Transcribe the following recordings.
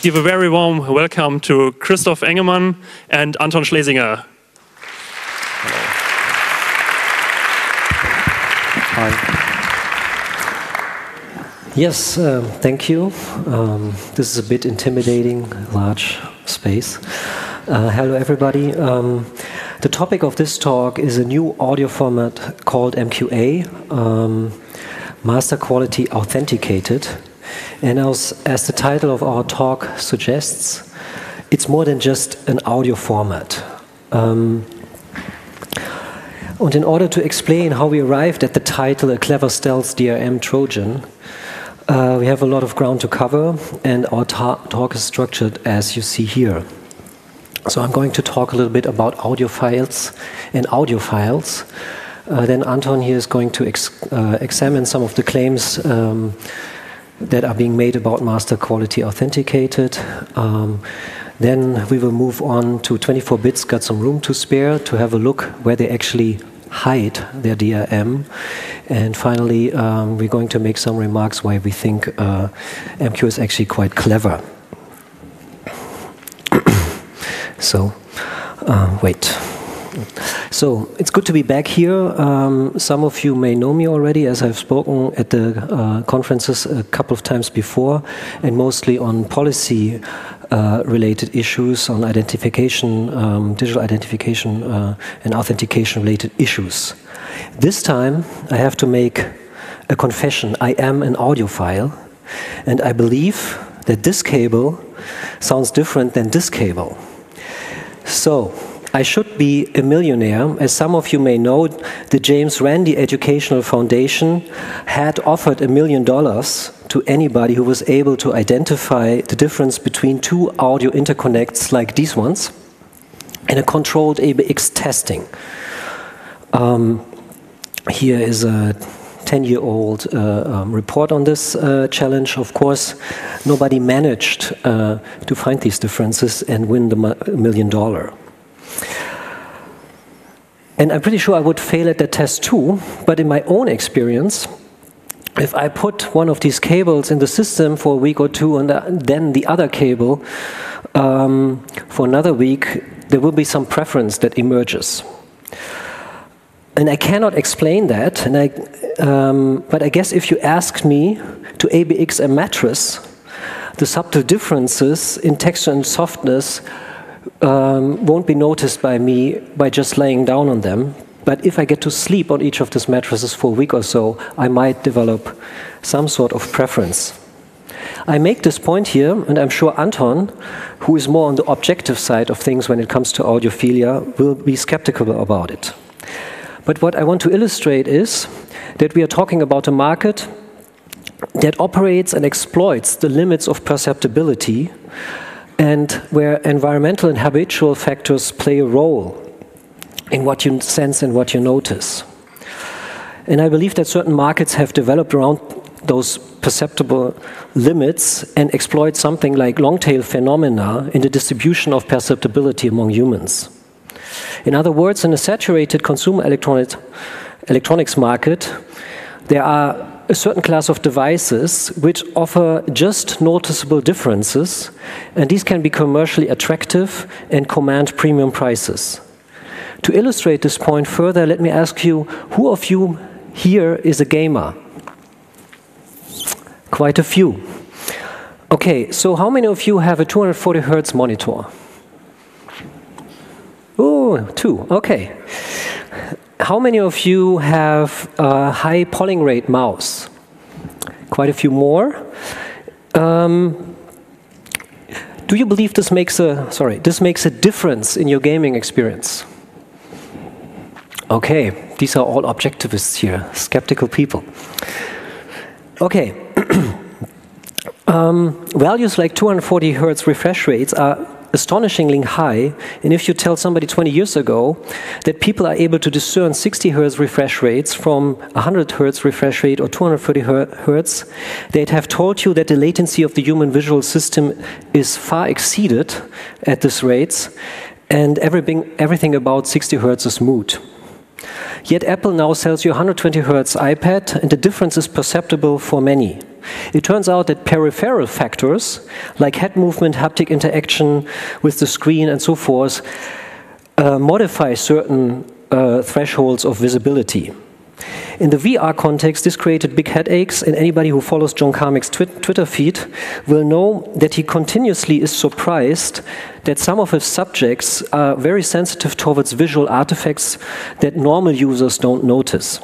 Give a very warm welcome to Christoph Engemann and Anton Schlesinger. Hi. Yes, um, thank you. Um, this is a bit intimidating, large space. Uh, hello, everybody. Um, the topic of this talk is a new audio format called MQA, um, Master Quality Authenticated. And as, as the title of our talk suggests, it's more than just an audio format. Um, and in order to explain how we arrived at the title A Clever Stealth DRM Trojan, uh, we have a lot of ground to cover, and our ta talk is structured as you see here. So I'm going to talk a little bit about audiophiles and audio files. Uh, then Anton here is going to ex uh, examine some of the claims um, that are being made about master quality authenticated. Um, then we will move on to 24 bits, got some room to spare to have a look where they actually hide their DRM. And finally, um, we're going to make some remarks why we think uh, MQ is actually quite clever. so, uh, wait. So it's good to be back here. Um, some of you may know me already, as I've spoken at the uh, conferences a couple of times before, and mostly on policy uh, related issues, on identification, um, digital identification, uh, and authentication related issues. This time, I have to make a confession. I am an audiophile, and I believe that this cable sounds different than this cable. So, I should be a millionaire. As some of you may know, the James Randi Educational Foundation had offered a million dollars to anybody who was able to identify the difference between two audio interconnects like these ones in a controlled ABX testing. Um, here is a 10 year old uh, um, report on this uh, challenge. Of course, nobody managed uh, to find these differences and win the million dollar. And I'm pretty sure I would fail at that test too, but in my own experience, if I put one of these cables in the system for a week or two and then the other cable um, for another week, there will be some preference that emerges. And I cannot explain that, and I, um, but I guess if you ask me to ABX a mattress, the subtle differences in texture and softness um, won't be noticed by me by just laying down on them. But if I get to sleep on each of these mattresses for a week or so, I might develop some sort of preference. I make this point here, and I'm sure Anton, who is more on the objective side of things when it comes to audiophilia, will be skeptical about it. But what I want to illustrate is that we are talking about a market that operates and exploits the limits of perceptibility and where environmental and habitual factors play a role in what you sense and what you notice. And I believe that certain markets have developed around those perceptible limits and exploit something like long tail phenomena in the distribution of perceptibility among humans. In other words, in a saturated consumer electronics market, there are a certain class of devices which offer just noticeable differences, and these can be commercially attractive and command premium prices. To illustrate this point further, let me ask you who of you here is a gamer? Quite a few. Okay, so how many of you have a 240 hertz monitor? Oh, two, okay. How many of you have a high polling rate mouse? Quite a few more. Um, do you believe this makes a sorry this makes a difference in your gaming experience? Okay, these are all objectivists here, skeptical people. Okay. um, values like 240 hertz refresh rates are astonishingly high. And if you tell somebody 20 years ago that people are able to discern 60 hertz refresh rates from 100 hertz refresh rate or 230 hertz, they'd have told you that the latency of the human visual system is far exceeded at these rates, and everything, everything about 60 hertz is moot. Yet Apple now sells you 120 hertz iPad, and the difference is perceptible for many. It turns out that peripheral factors, like head movement, haptic interaction with the screen, and so forth, uh, modify certain uh, thresholds of visibility. In the VR context, this created big headaches, and anybody who follows John Carmack's twi Twitter feed will know that he continuously is surprised that some of his subjects are very sensitive towards visual artifacts that normal users don't notice.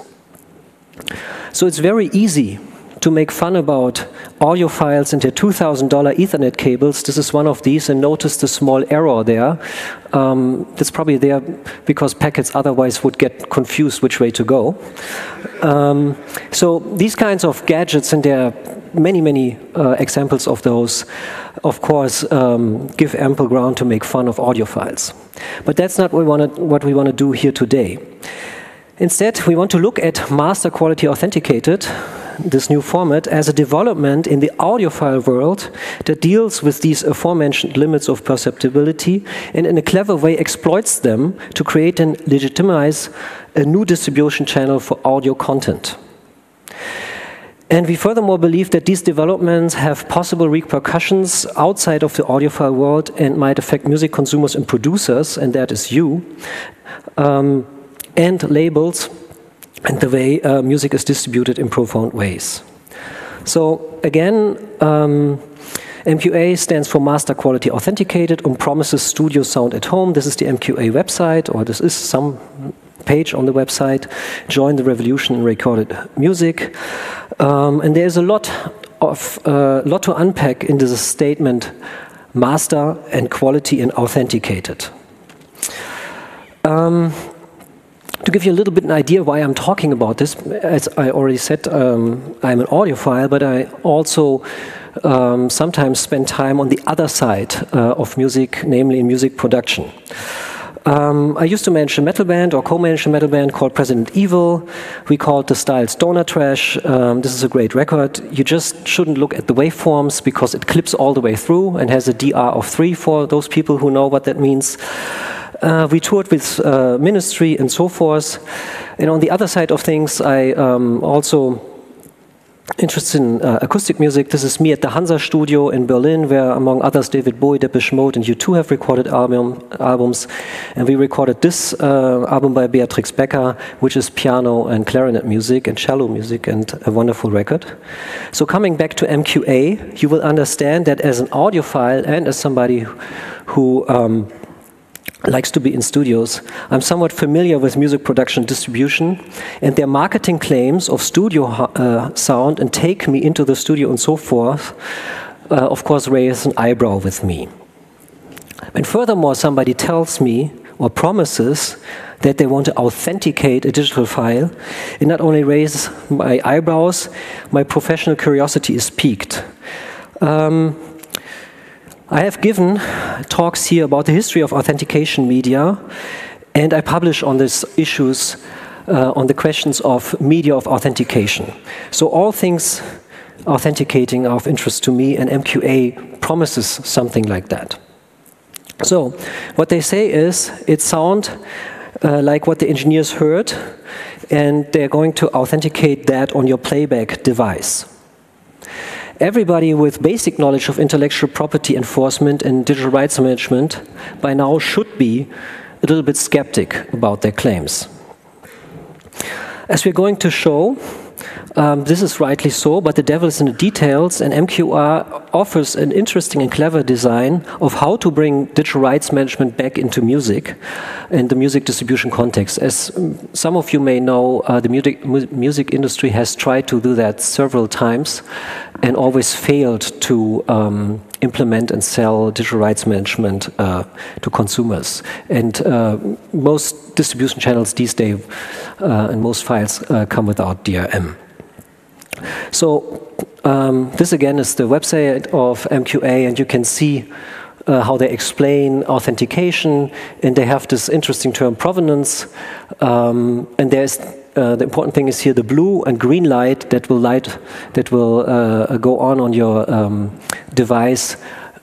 So it's very easy to make fun about audiophiles and their $2,000 Ethernet cables. This is one of these, and notice the small error there. Um, that's probably there because packets otherwise would get confused which way to go. Um, so these kinds of gadgets, and there are many, many uh, examples of those, of course, um, give ample ground to make fun of audiophiles. But that's not what we want to do here today. Instead, we want to look at master quality authenticated this new format as a development in the audiophile world that deals with these aforementioned limits of perceptibility and in a clever way exploits them to create and legitimize a new distribution channel for audio content. And we furthermore believe that these developments have possible repercussions outside of the audiophile world and might affect music consumers and producers, and that is you, um, and labels and the way uh, music is distributed in profound ways. So again, um, MQA stands for Master Quality Authenticated and promises studio sound at home. This is the MQA website, or this is some page on the website. Join the revolution in recorded music. Um, and there's a lot of uh, lot to unpack in this statement, master and quality and authenticated. Um, to give you a little bit an idea why I'm talking about this, as I already said, um, I'm an audiophile, but I also um, sometimes spend time on the other side uh, of music, namely in music production. Um, I used to manage a metal band or co-manage a metal band called President Evil. We called the style Stoner Thrash. Um, this is a great record. You just shouldn't look at the waveforms because it clips all the way through and has a DR of three for those people who know what that means. Uh, we toured with uh, ministry and so forth. And on the other side of things, I um, also interested in uh, acoustic music. This is me at the Hansa Studio in Berlin, where, among others, David Bowie, Depeche Mode, and U2 have recorded album, albums. And we recorded this uh, album by Beatrix Becker, which is piano and clarinet music and cello music, and a wonderful record. So, coming back to MQA, you will understand that as an audiophile and as somebody who um, likes to be in studios. I'm somewhat familiar with music production distribution, and their marketing claims of studio uh, sound and take me into the studio and so forth, uh, of course, raise an eyebrow with me. And furthermore, somebody tells me or promises that they want to authenticate a digital file, it not only raises my eyebrows, my professional curiosity is piqued. Um, I have given talks here about the history of authentication media, and I publish on these issues uh, on the questions of media of authentication. So all things authenticating are of interest to me, and MQA promises something like that. So what they say is it sounds uh, like what the engineers heard, and they're going to authenticate that on your playback device everybody with basic knowledge of intellectual property enforcement and digital rights management by now should be a little bit skeptic about their claims. As we're going to show, um, this is rightly so, but the devil is in the details, and MQA offers an interesting and clever design of how to bring digital rights management back into music in the music distribution context. As um, some of you may know, uh, the music, music industry has tried to do that several times and always failed to um, implement and sell digital rights management uh, to consumers. And uh, most distribution channels these days and most files uh, come without DRM. So um, this again is the website of MQA, and you can see uh, how they explain authentication, and they have this interesting term provenance. Um, and there's uh, the important thing is here the blue and green light that will light that will uh, go on on your um, device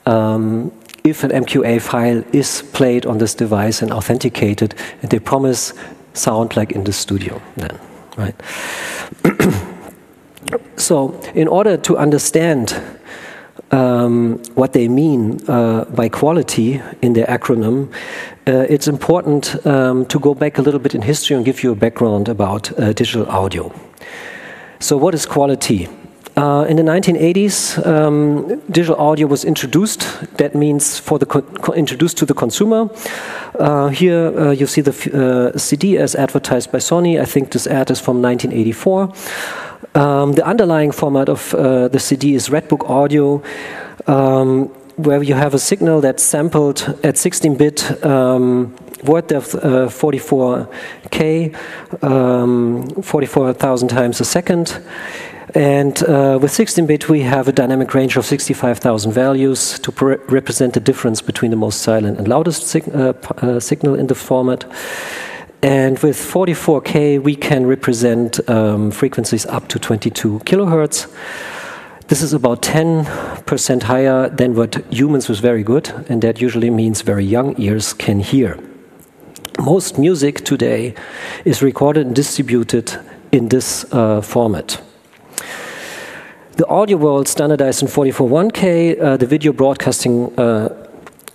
um, if an MQA file is played on this device and authenticated, and they promise sound like in the studio then, right? so in order to understand um, what they mean uh, by quality in their acronym, uh, it's important um, to go back a little bit in history and give you a background about uh, digital audio. So what is quality? Uh, in the 1980s, um, digital audio was introduced. That means for the introduced to the consumer. Uh, here uh, you see the uh, CD as advertised by Sony. I think this ad is from 1984. Um, the underlying format of uh, the CD is Redbook audio. Um, where you have a signal that's sampled at 16-bit um, word depth uh, 44k, um, 44,000 times a second. And uh, with 16-bit, we have a dynamic range of 65,000 values to represent the difference between the most silent and loudest sig uh, uh, signal in the format. And with 44K, we can represent um, frequencies up to 22 kilohertz. This is about 10% higher than what humans with very good, and that usually means very young ears can hear. Most music today is recorded and distributed in this uh, format. The audio world standardized in 441K, uh, the video broadcasting uh,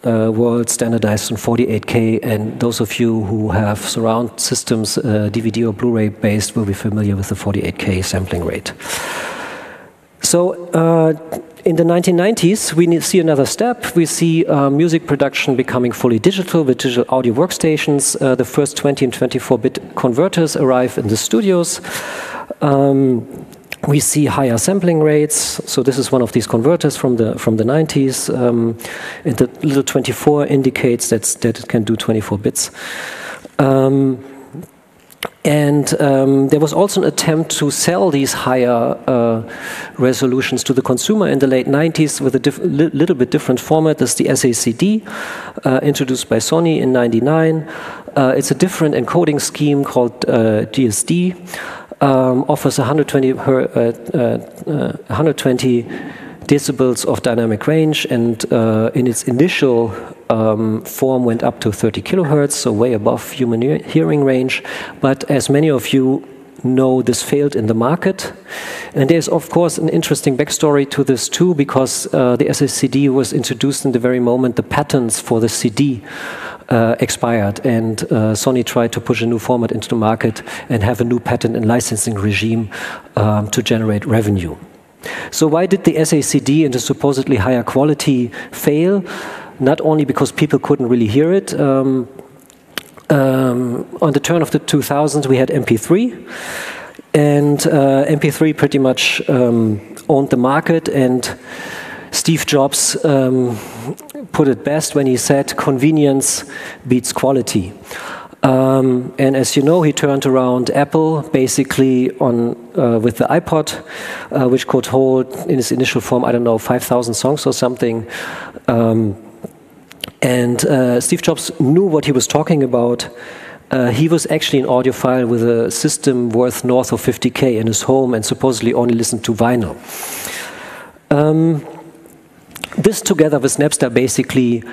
uh, world standardized in 48K, and those of you who have surround systems, DVD uh, or Blu-ray based, will be familiar with the 48K sampling rate. So uh, in the 1990s, we see another step. We see uh, music production becoming fully digital with digital audio workstations. The first 20 and 24-bit converters arrive in the studios. Um, we see higher sampling rates. So this is one of these converters from the from the 90s, um, and the little 24 indicates that that it can do 24 bits. Um, and um, there was also an attempt to sell these higher uh, resolutions to the consumer in the late 90s with a li little bit different format. This is the SACD, uh, introduced by Sony in 99. Uh, it's a different encoding scheme called uh, DSD um, offers 120, her, uh, uh, 120 decibels of dynamic range, and uh, in its initial um, form went up to 30 kilohertz, so way above human hearing range. But as many of you know, this failed in the market. And there's, of course, an interesting backstory to this too, because uh, the SACD was introduced in the very moment the patents for the CD uh, expired, and uh, Sony tried to push a new format into the market and have a new patent and licensing regime um, to generate revenue. So why did the SACD and the supposedly higher quality fail? Not only because people couldn't really hear it. Um, um, on the turn of the 2000s, we had MP3, and uh, MP3 pretty much um, owned the market and Steve Jobs um, put it best when he said, convenience beats quality. Um, and as you know, he turned around Apple basically on uh, with the iPod, uh, which could hold in its initial form, I don't know, 5,000 songs or something. Um, and uh, Steve Jobs knew what he was talking about. Uh, he was actually an audiophile with a system worth north of 50k in his home and supposedly only listened to vinyl. Um, this together with Napster basically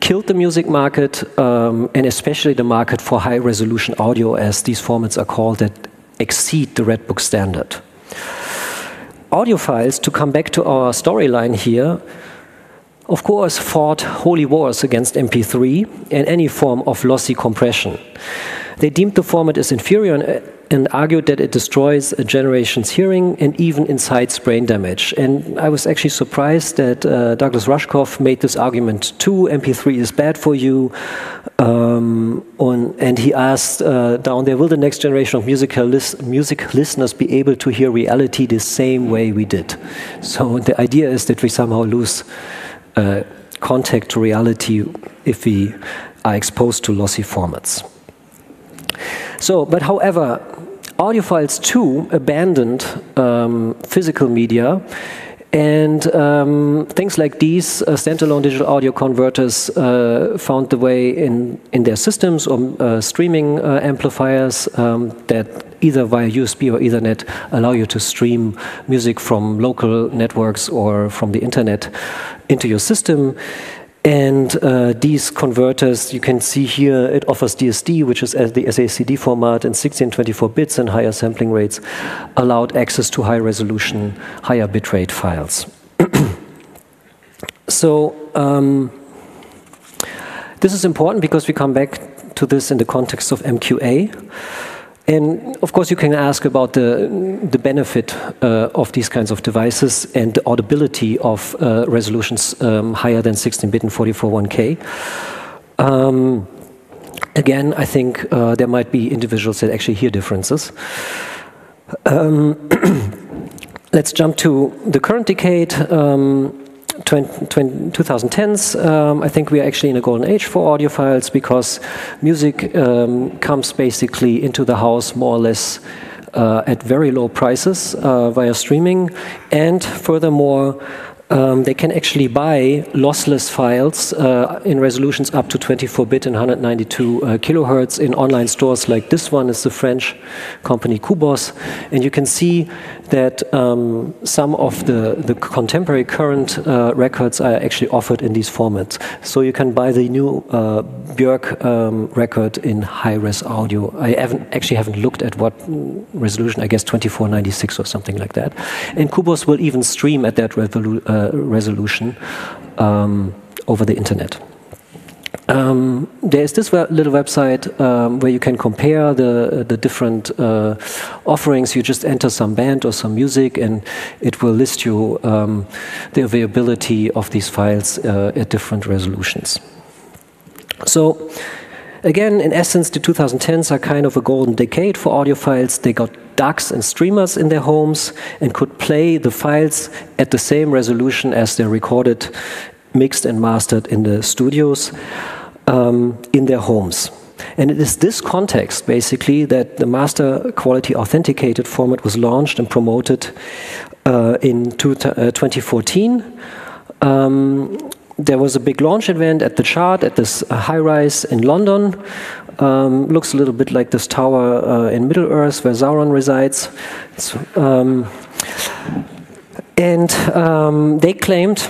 killed the music market um, and especially the market for high resolution audio as these formats are called that exceed the Redbook standard. Audiophiles, to come back to our storyline here, of course fought holy wars against MP3 and any form of lossy compression. They deemed the format as inferior and argued that it destroys a generation's hearing and even incites brain damage. And I was actually surprised that uh, Douglas Rushkoff made this argument too. MP3 is bad for you. Um, on, and he asked uh, down there, will the next generation of musical lis music listeners be able to hear reality the same way we did? So the idea is that we somehow lose uh, contact reality if we are exposed to lossy formats. So, but however, audiophiles too abandoned um, physical media And um, things like these uh, standalone digital audio converters uh, found the way in, in their systems or uh, streaming uh, amplifiers um, that either via USB or Ethernet allow you to stream music from local networks or from the internet into your system. And uh, these converters, you can see here, it offers DSD, which is the SACD format in 16 24 bits and higher sampling rates, allowed access to high resolution, higher bitrate files. so, um, this is important because we come back to this in the context of MQA. And of course, you can ask about the, the benefit uh, of these kinds of devices and the audibility of uh, resolutions um, higher than 16-bit and 441K. Um, again, I think uh, there might be individuals that actually hear differences. Um, let's jump to the current decade. Um, 2010s, um, I think we are actually in a golden age for audiophiles because music um, comes basically into the house more or less uh, at very low prices uh, via streaming, and furthermore, um, they can actually buy lossless files uh, in resolutions up to 24-bit and 192 uh, kilohertz in online stores like this one is the French company Qobuz. And you can see that um, some of the, the contemporary current uh, records are actually offered in these formats. So you can buy the new uh, Björk um, record in high-res audio. I haven't, actually haven't looked at what resolution, I guess 2496 or something like that. And Qobuz will even stream at that resolution uh, resolution um, over the internet. Um, there is this little website um, where you can compare the the different uh, offerings. You just enter some band or some music, and it will list you um, the availability of these files uh, at different resolutions. So. Again, in essence, the 2010s are kind of a golden decade for audiophiles. They got DACs and streamers in their homes and could play the files at the same resolution as they're recorded, mixed, and mastered in the studios um, in their homes. And it is this context, basically, that the master quality authenticated format was launched and promoted uh, in two, uh, 2014. Um, there was a big launch event at the Shard at this high rise in London. Um, looks a little bit like this tower uh, in Middle Earth where Sauron resides. Um, and um, they claimed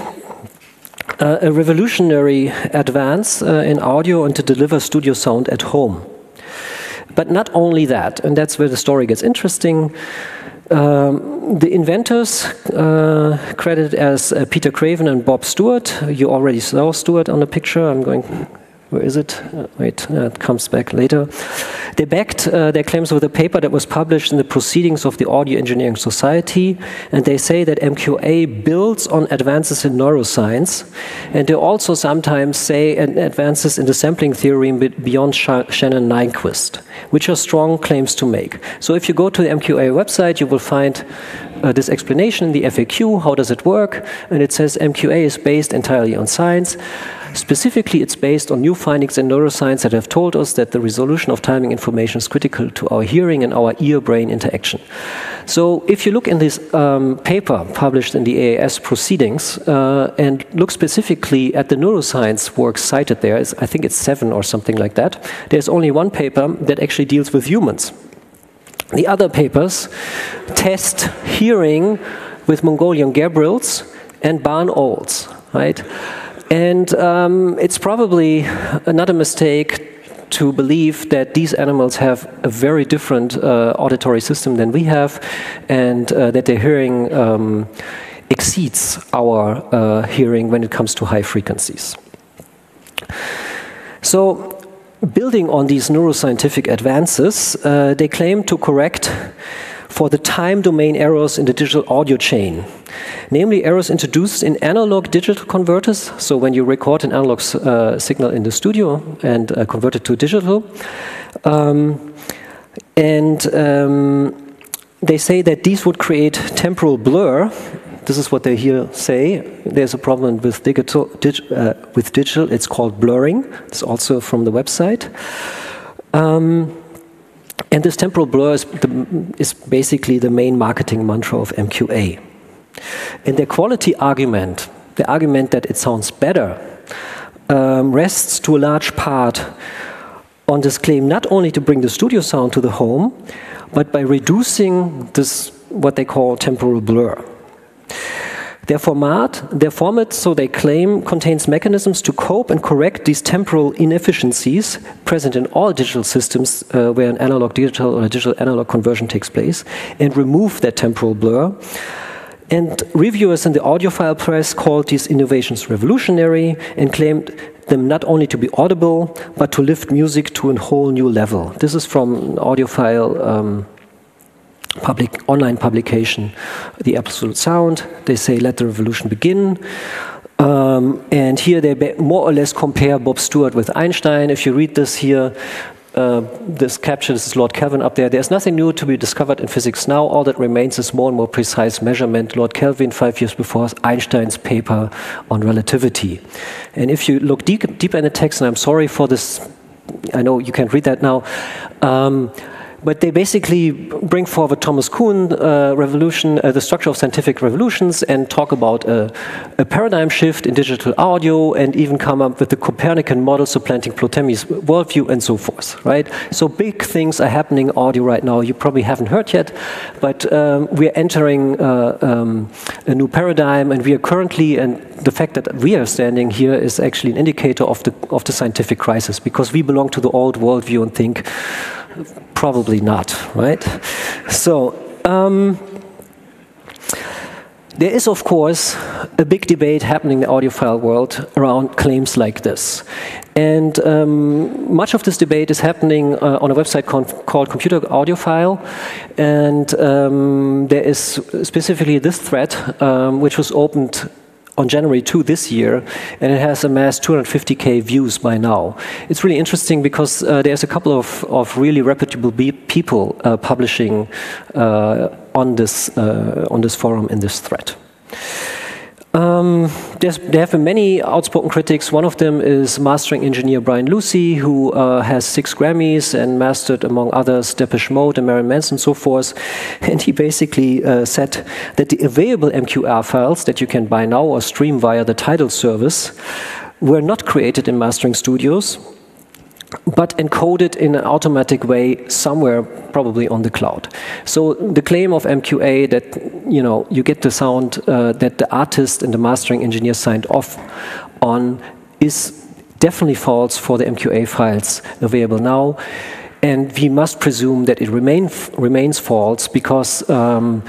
uh, a revolutionary advance uh, in audio and to deliver studio sound at home. But not only that, and that's where the story gets interesting. Um, the inventors, uh, credited as uh, Peter Craven and Bob Stuart. You already saw Stuart on the picture. I'm going where is it? Uh, wait, uh, it comes back later. They backed uh, their claims with a paper that was published in the Proceedings of the Audio Engineering Society, and they say that MQA builds on advances in neuroscience, and they also sometimes say advances in the sampling theory beyond Shannon Nyquist, which are strong claims to make. So if you go to the MQA website, you will find uh, this explanation in the FAQ. How does it work? And it says MQA is based entirely on science. Specifically, it's based on new findings in neuroscience that have told us that the resolution of timing information is critical to our hearing and our ear-brain interaction. So if you look in this um, paper published in the AES proceedings uh, and look specifically at the neuroscience works cited there, I think it's seven or something like that, there's only one paper that actually deals with humans. The other papers test hearing with Mongolian gerbils and barn owls, right? And um, it's probably not a mistake to believe that these animals have a very different uh, auditory system than we have, and uh, that their hearing um, exceeds our uh, hearing when it comes to high frequencies. So, building on these neuroscientific advances, uh, they claim to correct for the time domain errors in the digital audio chain, namely errors introduced in analog digital converters. So when you record an analog uh, signal in the studio and uh, convert it to digital, um, and um, they say that these would create temporal blur. This is what they here say. There's a problem with digital. Dig, uh, with digital, it's called blurring. It's also from the website. Um, and this temporal blur is, the, is, basically the main marketing mantra of MQA. And the quality argument, the argument that it sounds better, um, rests to a large part on this claim not only to bring the studio sound to the home, but by reducing this what they call temporal blur. Their format, their format, so they claim, contains mechanisms to cope and correct these temporal inefficiencies present in all digital systems uh, where an analog digital or a digital analog conversion takes place, and remove that temporal blur. And reviewers in the audiophile press called these innovations revolutionary and claimed them not only to be audible, but to lift music to a whole new level. This is from audiophile. Um, public online publication, The Absolute Sound. They say, let the revolution begin. Um, and here they more or less compare Bob Stuart with Einstein. If you read this here, uh, this capture, this is Lord Kelvin up there. There's nothing new to be discovered in physics now. All that remains is more and more precise measurement. Lord Kelvin, five years before Einstein's paper on relativity. And if you look deep, deeper in the text, and I'm sorry for this, I know you can't read that now. Um, but they basically bring forward Thomas Kuhn uh, revolution, uh, the structure of scientific revolutions, and talk about a, a, paradigm shift in digital audio, and even come up with the Copernican model supplanting Ptolemy's worldview, and so forth. Right. So big things are happening in audio right now. You probably haven't heard yet, but um, we are entering uh, um, a new paradigm, and we are currently, and the fact that we are standing here is actually an indicator of the of the scientific crisis, because we belong to the old worldview and think Probably not, right? So, um, there is, of course, a big debate happening in the audiophile world around claims like this. And um, much of this debate is happening uh, on a website called Computer Audiophile. And um, there is specifically this thread, um, which was opened on January 2 this year, and it has amassed 250k views by now. It's really interesting because uh, there's a couple of, of really reputable people uh, publishing uh, on this uh, on this forum in this thread. Um, there have been many outspoken critics. One of them is mastering engineer Brian Lucey, who uh, has six Grammys and mastered, among others, Depeche Mode and Marilyn Manson and so forth. And he basically uh, said that the available MQA files that you can buy now or stream via the Tidal service were not created in mastering studios, but encoded in an automatic way somewhere probably on the cloud. So the claim of MQA that you know you get the sound uh, that the artist and the mastering engineer signed off on is definitely false for the MQA files available now. And we must presume that it remain, remains false because um,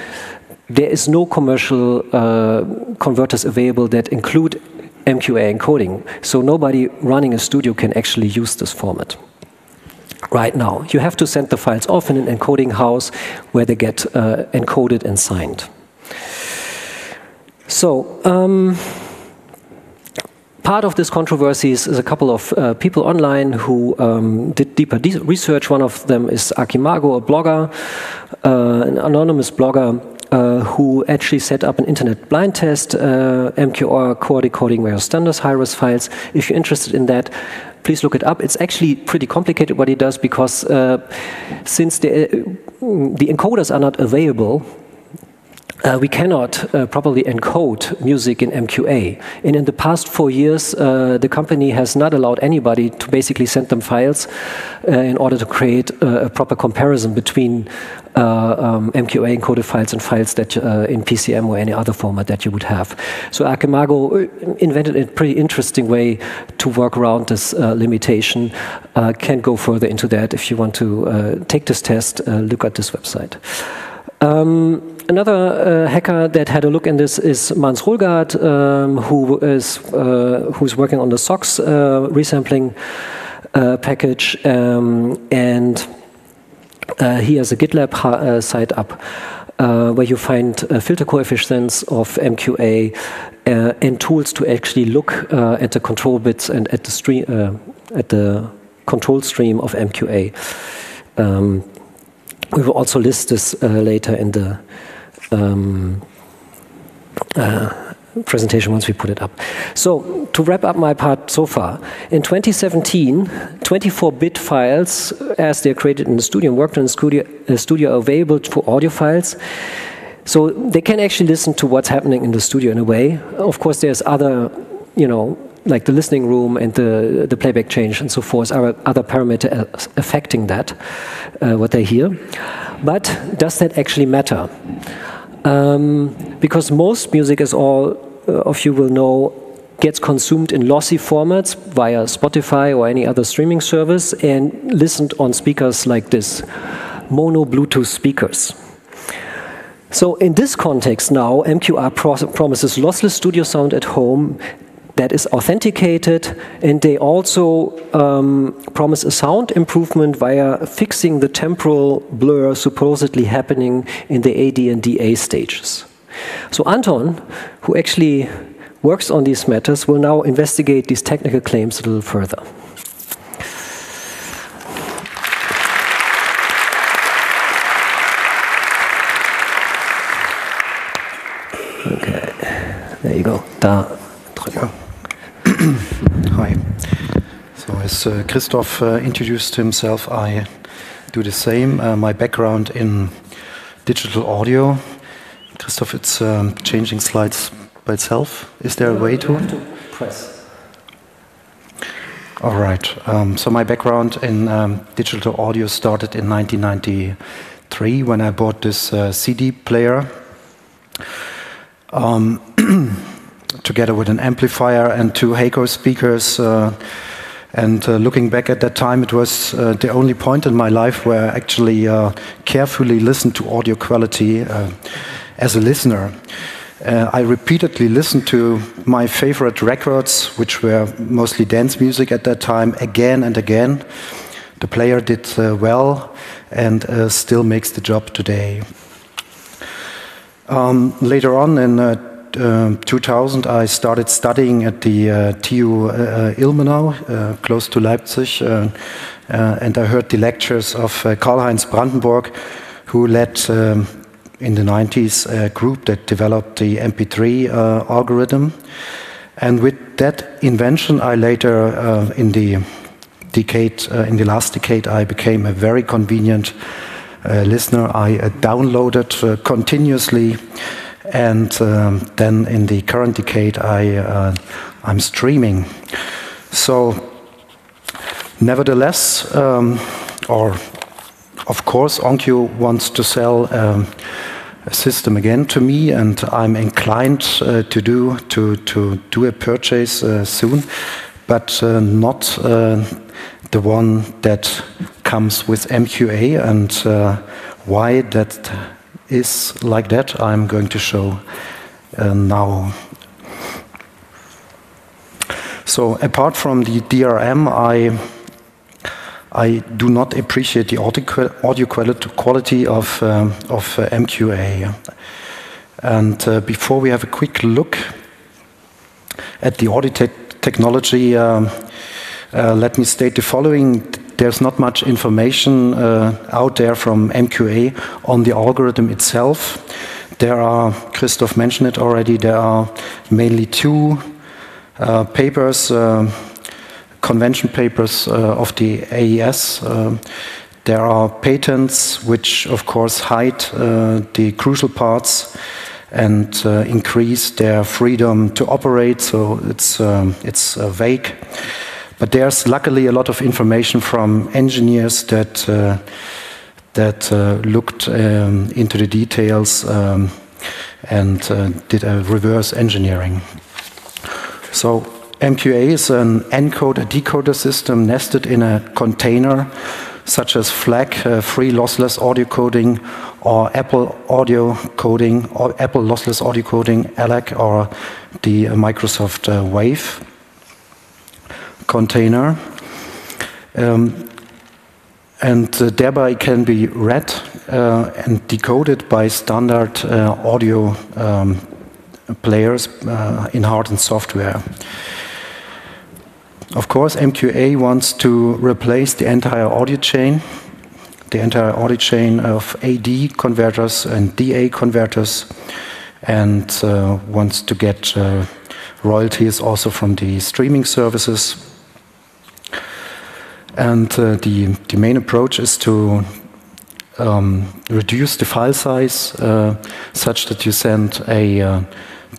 there is no commercial uh, converters available that include MQA encoding. So nobody running a studio can actually use this format right now. You have to send the files off in an encoding house where they get uh, encoded and signed. So, um, part of this controversy is, is a couple of uh, people online who um, did deeper research. One of them is Archimago, a blogger, uh, an anonymous blogger uh, who actually set up an internet blind test, uh, MQA core decoding various standards high-res files. If you're interested in that, please look it up. It's actually pretty complicated what he does because uh, since the, the encoders are not available, uh, we cannot uh, properly encode music in MQA. And in the past four years, uh, the company has not allowed anybody to basically send them files uh, in order to create a proper comparison between uh, um, MQA encoded files and files that uh, in PCM or any other format that you would have. So Archimago invented a pretty interesting way to work around this limitation. can't go further into that. If you want to take this test, look at this website. Um, another uh, hacker that had a look in this is Måns Rullgård, um, who is uh, who's working on the SOX uh, resampling uh, package, um, and uh, he has a GitLab uh, site up. where you find filter coefficients of MQA and tools to actually look at the control bits and at the stream at the control stream of MQA. Um, we will also list this uh, later in the um, uh, presentation once we put it up. So to wrap up my part so far, in 2017, 24-bit files, as they're created in the studio and worked in the studio, uh, studio, are available for audiophiles. so they can actually listen to what's happening in the studio in a way. Of course, there's other, you know, like the listening room and the, the playback change and so forth are other parameters affecting that, uh, what they hear. But does that actually matter? Um, because most music, as all uh, of you will know, gets consumed in lossy formats via Spotify or any other streaming service and listened on speakers like this mono Bluetooth speakers. So, in this context, now MQA promises lossless studio sound at home that is authenticated, and they also um, promise a sound improvement via fixing the temporal blur supposedly happening in the AD and DA stages. So Anton, who actually works on these matters, will now investigate these technical claims a little further. Okay, there you go. Da drücken. Hi. So, as uh, Christoph uh, introduced himself, I do the same. Uh, my background in digital audio. Christoph, it's um, changing slides by itself. Is there a way to? to press. All right. Um, so, my background in um, digital audio started in 1993 when I bought this uh, CD player. Um, together with an amplifier and two Hakor speakers. Uh, and uh, looking back at that time, it was uh, the only point in my life where I actually uh, carefully listened to audio quality uh, as a listener. Uh, I repeatedly listened to my favorite records, which were mostly dance music at that time, again and again. The player did well and still makes the job today. Um, later on in uh, 2000, I started studying at the uh, TU uh, Ilmenau, uh, close to Leipzig, uh, uh, and I heard the lectures of Karlheinz Brandenburg, who led um, in the 90s a group that developed the MP3 algorithm. And with that invention, I later, in the decade, in the last decade, I became a very convenient listener. I downloaded continuously and um, then in the current decade, I, uh, I'm streaming. So, nevertheless, um, or of course, Onkyo wants to sell um, a system again to me, and I'm inclined uh, to do to to do a purchase uh, soon, but uh, not uh, the one that comes with MQA, and uh, why that is like that, I'm going to show uh, now. So apart from the DRM, I I do not appreciate the audio quality of um, of uh, MQA. And uh, before we have a quick look at the audio te technology, um, uh, let me state the following there's not much information uh, out there from MQA on the algorithm itself. There are, Christoph mentioned it already, there are mainly two uh, papers, uh, convention papers uh, of the AES. Uh, there are patents which, of course, hide uh, the crucial parts and increase their freedom to operate, so it's, um, it's vague. But there's luckily a lot of information from engineers that uh, that uh, looked um, into the details um, and uh, did a reverse engineering. So MQA is an encoder decoder system nested in a container such as FLAC, uh, free lossless audio coding, or Apple audio coding, or Apple lossless audio coding, ALAC, or the Microsoft uh, Wave container. Um, and uh, thereby can be read uh, and decoded by standard uh, audio um, players uh, in hard and software. Of course, MQA wants to replace the entire audio chain, the entire audio chain of AD converters and DA converters, and uh, wants to get uh, royalties also from the streaming services and uh, the, the main approach is to um, reduce the file size uh, such that you send a uh,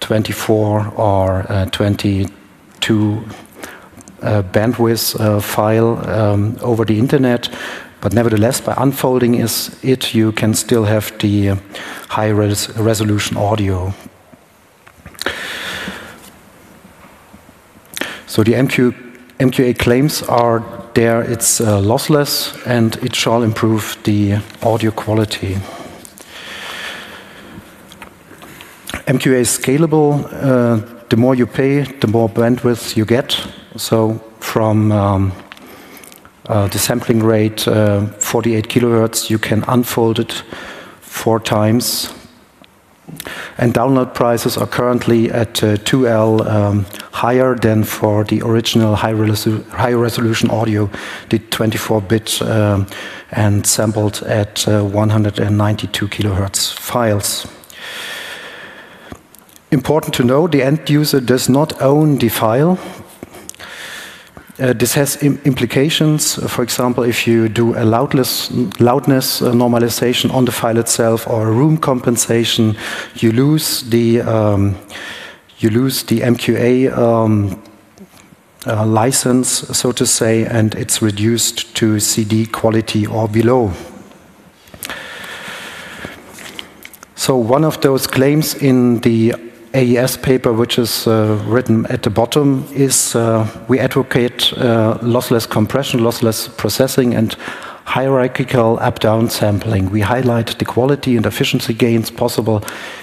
24 or uh, 22 uh, bandwidth uh, file um, over the internet. But nevertheless, by unfolding is it, you can still have the high res resolution audio. So the MQ, MQA claims are there, it's uh, lossless and it shall improve the audio quality. MQA is scalable. Uh, the more you pay, the more bandwidth you get. So from um, uh, the sampling rate uh, 48 kilohertz, you can unfold it four times. And download prices are currently at 2L um, higher than for the original high, resolu high resolution audio, the 24-bit um, and sampled at uh, 192 kilohertz files. Important to know, the end user does not own the file. Uh, this has Im implications. Uh, for example, if you do a loudness, loudness uh, normalization on the file itself or room compensation, you lose the um, you lose the MQA um, uh, license, so to say, and it's reduced to CD quality or below. So one of those claims in the AES paper, which is uh, written at the bottom, is uh, we advocate uh, lossless compression, lossless processing, and hierarchical up-down sampling. We highlight the quality and efficiency gains possible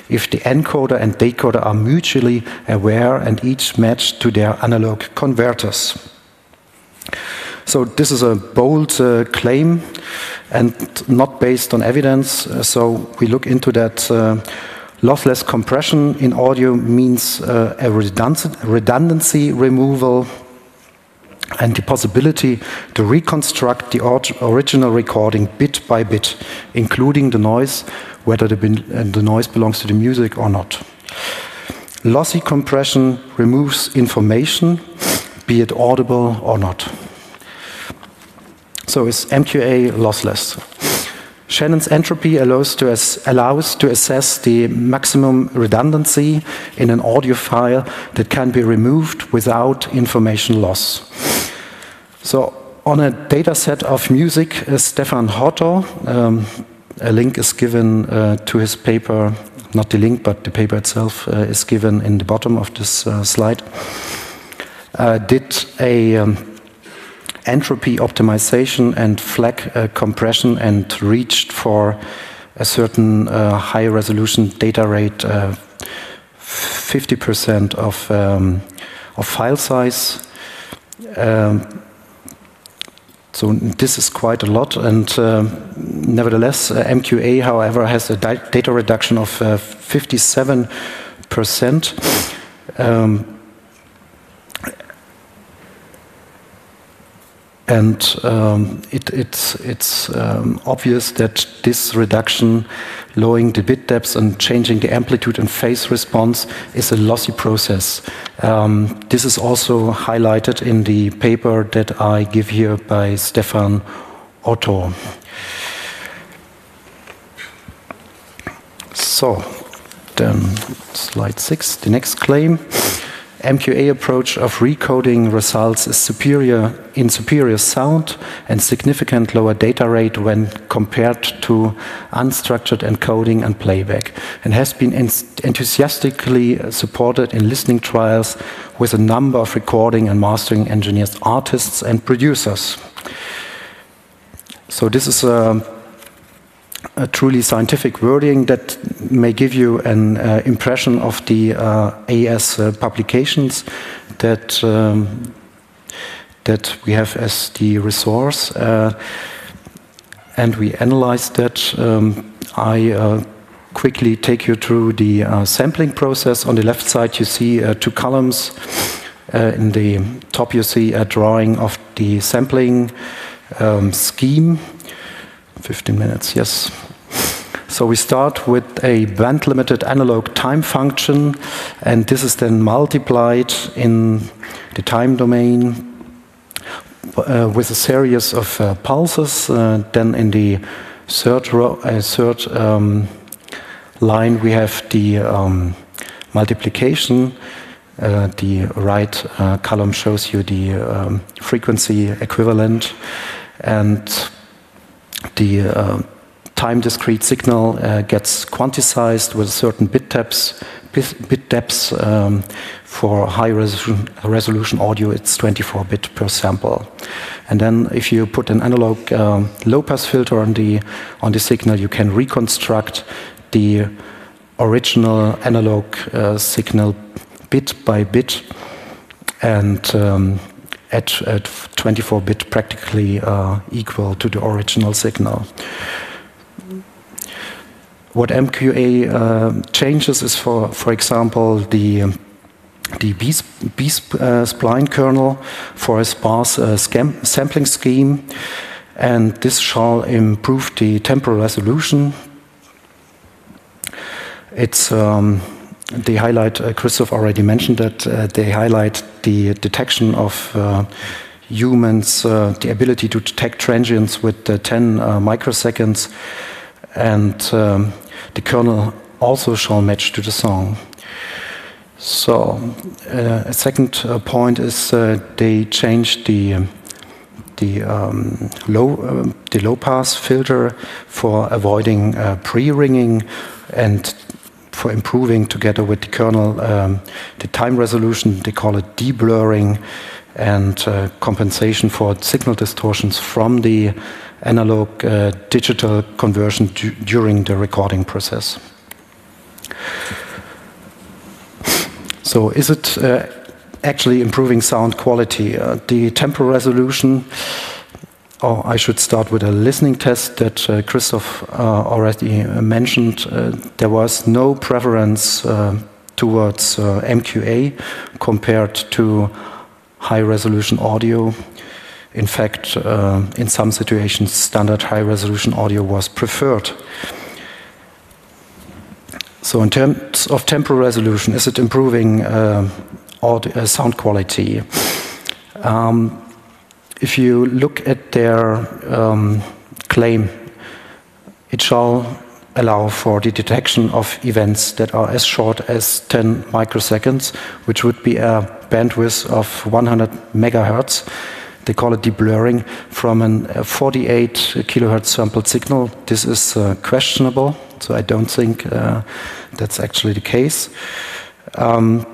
if the encoder and decoder are mutually aware and each matched to their analog converters. So this is a bold uh, claim and not based on evidence. so we look into that uh, Lossless compression in audio means uh, a redundancy removal and the possibility to reconstruct the original recording bit by bit, including the noise, whether the, uh, the noise belongs to the music or not. Lossy compression removes information, be it audible or not. So is MQA lossless? Shannon's entropy allows to, allows to assess the maximum redundancy in an audio file that can be removed without information loss. So on a data set of music, uh, Stefan Hotto, um, a link is given uh, to his paper, not the link, but the paper itself uh, is given in the bottom of this uh, slide, uh, did a um, entropy optimization and FLAC uh, compression and reached for a certain uh, high resolution data rate 50% uh, of, um, of file size. Um, so this is quite a lot, and uh, nevertheless, uh, MQA, however, has a data reduction of uh, 57%. Um, And um, it, it's, it's um, obvious that this reduction, lowering the bit depths and changing the amplitude and phase response is a lossy process. Um, this is also highlighted in the paper that I give here by Stefan Otto. So, then slide six, the next claim. MQA approach of recoding results is superior in superior sound and significant lower data rate when compared to unstructured encoding and playback and has been enthusiastically supported in listening trials with a number of recording and mastering engineers, artists and producers. So this is a a truly scientific wording that may give you an uh, impression of the uh, AES uh, publications that um, that we have as the resource, uh, and we analyzed that. Um, I uh, quickly take you through the uh, sampling process. On the left side, you see two columns. in the top, you see a drawing of the sampling um, scheme 15 minutes, yes. So we start with a band limited analog time function, and this is then multiplied in the time domain uh, with a series of uh, pulses. Uh, then in the third, row, uh, third um, line, we have the um, multiplication. Uh, the right uh, column shows you the um, frequency equivalent, and the time discrete signal uh, gets quantized with certain bit depths. Bit depths um, for high resolution, resolution, audio, it's 24 bit per sample. And then, if you put an analog um, low pass filter on the on the signal, you can reconstruct the original analog uh, signal bit by bit, and um, at, at 24 bit practically uh, equal to the original signal. What MQA uh, changes is, for, for example, the the B, B uh, spline kernel for a sparse uh, sampling scheme, and this shall improve the temporal resolution. It's um, highlight, uh, Christoph already mentioned that, uh, they highlight the detection of uh, humans, the ability to detect transients with 10 uh, microseconds, and um, the kernel also shall match to the song. So, uh, a second point is they changed the the um, low uh, the low pass filter for avoiding uh, pre-ringing and for improving together with the kernel um, the time resolution. They call it deblurring and uh, compensation for signal distortions from the analog uh, digital conversion during the recording process. So, is it uh, actually improving sound quality? Uh, the temporal resolution Oh, I should start with a listening test that Christoph already mentioned. There was no preference towards MQA compared to high resolution audio. In fact, uh, in some situations, standard high resolution audio was preferred. So, in terms of temporal resolution, is it improving audio, sound quality? Um, if you look at their um, claim, it shall allow for the detection of events that are as short as 10 microseconds, which would be a bandwidth of 100 megahertz. They call it deblurring from a 48 kilohertz sampled signal. This is uh, questionable, so I don't think uh, that's actually the case. Um,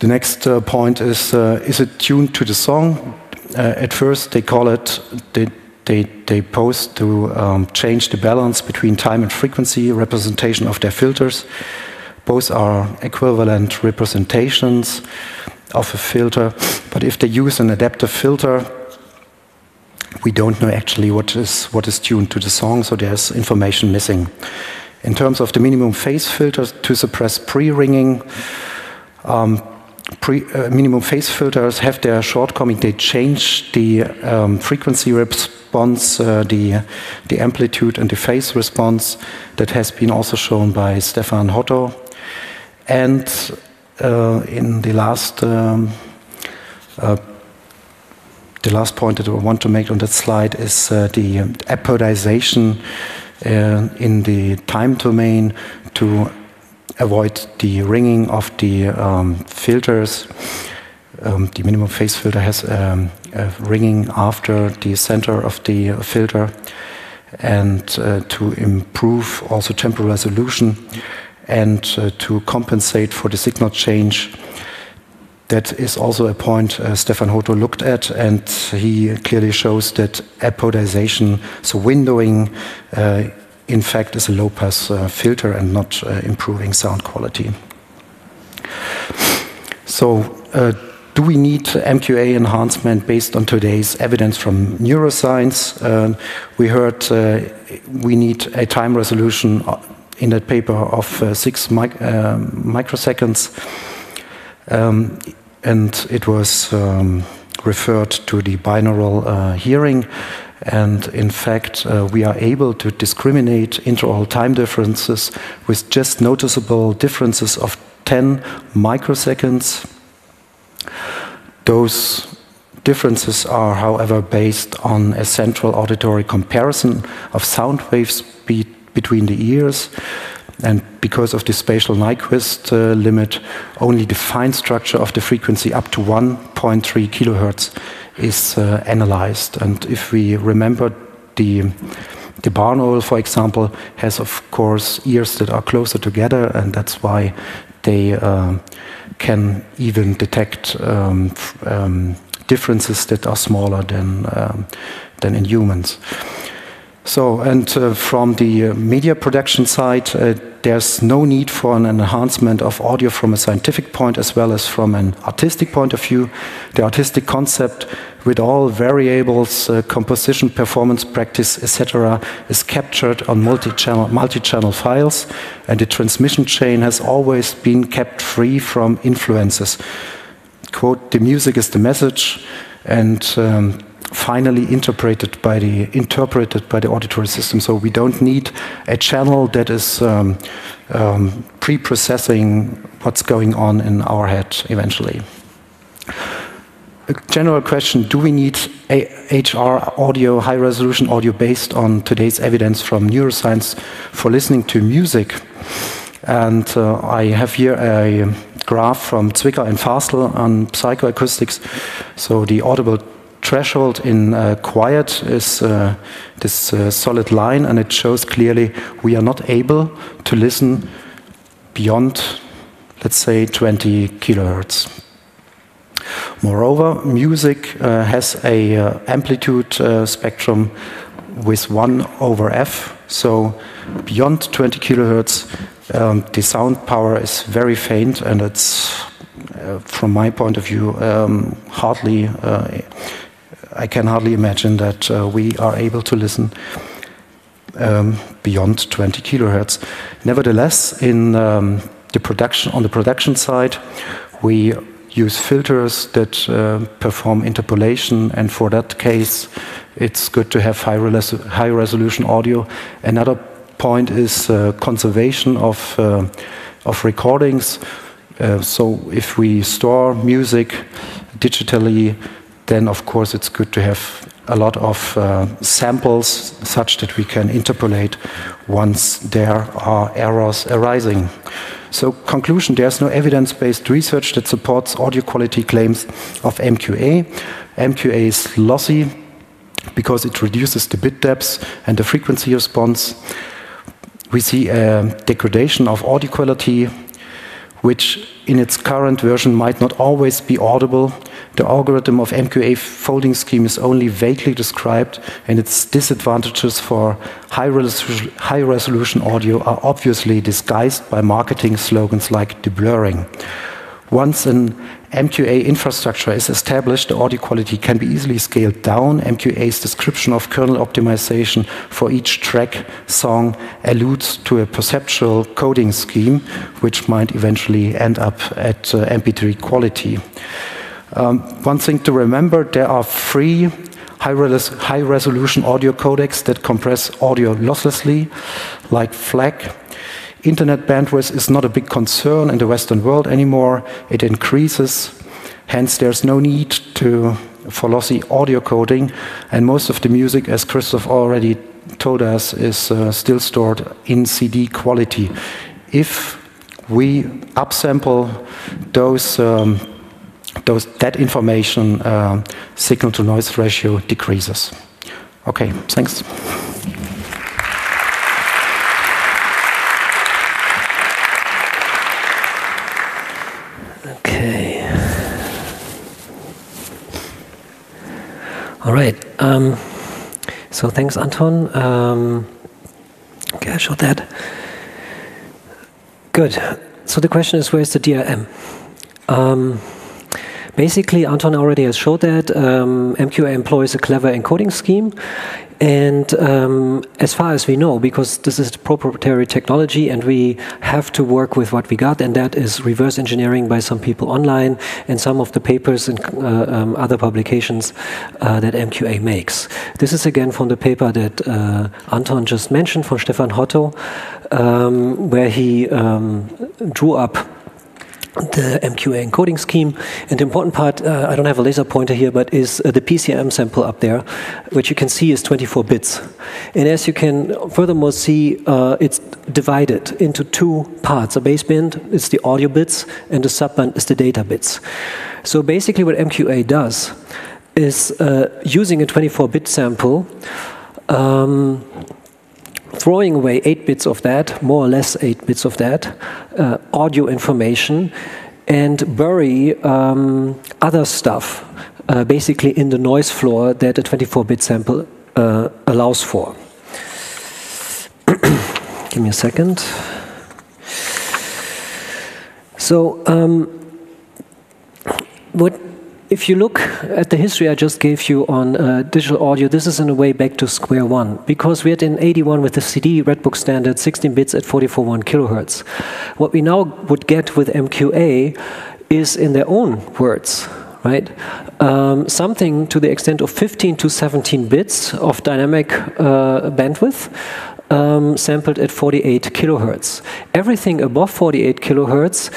the next uh, point is uh, is it tuned to the song? Uh, at first, they call it, they, they, they pose to um, change the balance between time and frequency representation of their filters. Both are equivalent representations of a filter, but if they use an adaptive filter, we don't know actually what is, what is tuned to the song, so there's information missing. In terms of the minimum phase filters to suppress pre-ringing, um, pre, uh, minimum phase filters have their shortcoming. They change the um, frequency response, uh, the, the amplitude and the phase response that has been also shown by Stefan Hotto. And in the last um, uh, the last point that I want to make on that slide is uh, the apodization uh, in the time domain to avoid the ringing of the um, filters. Um, the minimum phase filter has um, a ringing after the center of the filter and uh, to improve also temporal resolution and uh, to compensate for the signal change. That is also a point uh, Stefan Hoto looked at, and he clearly shows that apodization, so windowing, uh, in fact is a low pass uh, filter and not uh, improving sound quality. So, uh, do we need MQA enhancement based on today's evidence from neuroscience? We heard we need a time resolution in that paper of six mic microseconds, um, and it was um, referred to the binaural hearing. And in fact, uh, we are able to discriminate interaural time differences with just noticeable differences of 10 microseconds. Those differences are, however, based on a central auditory comparison of sound waves be between the ears. And because of the spatial Nyquist uh, limit, only the fine structure of the frequency up to 1.3 kilohertz is uh, analyzed. And if we remember the the barn owl, for example, has of course ears that are closer together, and that's why they uh, can even detect um, um, differences that are smaller than um, than in humans. So, and uh, from the uh, media production side, uh, there's no need for an enhancement of audio from a scientific point as well as from an artistic point of view. The artistic concept with all variables, uh, composition, performance, practice, etc., is captured on multi-channel multi-channel files, and the transmission chain has always been kept free from influences. Quote: "The music is the message," and um, finally interpreted by the interpreted by the auditory system. So we don't need a channel that is um, um, pre-processing what's going on in our head eventually. A general question: Do we need a HR audio, high resolution audio, based on today's evidence from neuroscience for listening to music? And uh, I have here a graph from Zwicker and Fastl on psychoacoustics. So the audible threshold in uh, quiet is uh, this uh, solid line, and it shows clearly we are not able to listen beyond, let's say, 20 kilohertz. Moreover, music uh, has a uh, amplitude uh, spectrum with 1 over f, so beyond 20 kilohertz, um, the sound power is very faint, and it's, from my point of view, um, hardly I can hardly imagine that uh, we are able to listen um, beyond 20 kilohertz. Nevertheless, in um, the production on the production side, we use filters that uh, perform interpolation, and for that case, it's good to have high, res high resolution audio. Another point is uh, conservation of uh, of recordings. Uh, so if we store music digitally then of course it's good to have a lot of uh, samples such that we can interpolate once there are errors arising. So conclusion, there's no evidence-based research that supports audio quality claims of MQA. MQA is lossy because it reduces the bit depth and the frequency response. We see a degradation of audio quality, which in its current version might not always be audible the algorithm of MQA folding scheme is only vaguely described, and its disadvantages for high, resolution, high resolution audio are obviously disguised by marketing slogans like deblurring. Once an MQA infrastructure is established, the audio quality can be easily scaled down. MQA's description of kernel optimization for each track song alludes to a perceptual coding scheme, which might eventually end up at uh, MP3 quality. Um, one thing to remember, there are free high, res high, resolution audio codecs that compress audio losslessly, like FLAC. Internet bandwidth is not a big concern in the Western world anymore. It increases, hence there's no need to, for lossy audio coding, and most of the music, as Christoph already told us, is uh, still stored in CD quality. If we upsample those um, those, that information uh, signal to noise ratio decreases. Okay, thanks. Okay. All right. Um, so thanks, Anton. Um, okay, I showed that. Good. So the question is, where's the DRM? Um, Basically, Anton already has showed that um, MQA employs a clever encoding scheme. And um, as far as we know, because this is proprietary technology and we have to work with what we got, and that is reverse engineering by some people online and some of the papers and uh, um, other publications uh, that MQA makes. This is again from the paper that uh, Anton just mentioned from Stefan Hotto, um, where he um, drew up the MQA encoding scheme. And the important part, uh, I don't have a laser pointer here, but is uh, the PCM sample up there, which you can see is 24 bits. And as you can furthermore see, uh, it's divided into two parts. A baseband is the audio bits, and the subband is the data bits. So basically, what MQA does is uh, using a 24 bit sample. Um, throwing away 8 bits of that, more or less 8 bits of that, uh, audio information, and bury um, other stuff uh, basically in the noise floor that a 24 bit sample uh, allows for. Give me a second. So, um, what if you look at the history I just gave you on uh, digital audio, this is in a way back to square one because we had in 81 with the CD Redbook standard 16 bits at 44.1 kilohertz. What we now would get with MQA is in their own words, right? Um, something to the extent of 15 to 17 bits of dynamic uh, bandwidth. Um, sampled at 48 kilohertz. Everything above 48 kilohertz